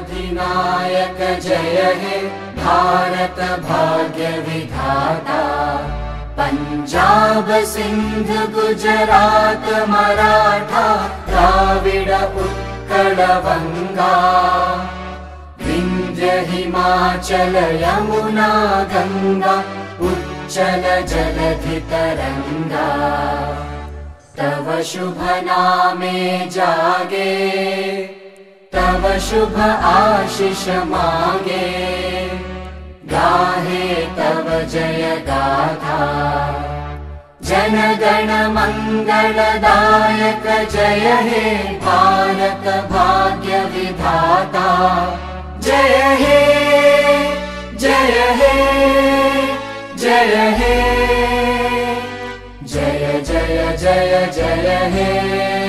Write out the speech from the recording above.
सिद्धिविनायक जय हे भारत भाग्य विधाता पञ्जाब सिन्ध गुजरात मराठा द्राविड उत्कल वङ्गा विन्ध्य हिमाचल यमुना गङ्गा उच्चल जलधि तरङ्गा तव शुभ नामे जागे तव शुभ आशिष मागे। गाहे तव जय गाथा। जनगण मङ्गलदायक जय हे भारत भाग्य विधाता। जय हे जय हे जय हे। जय जय जय जय हे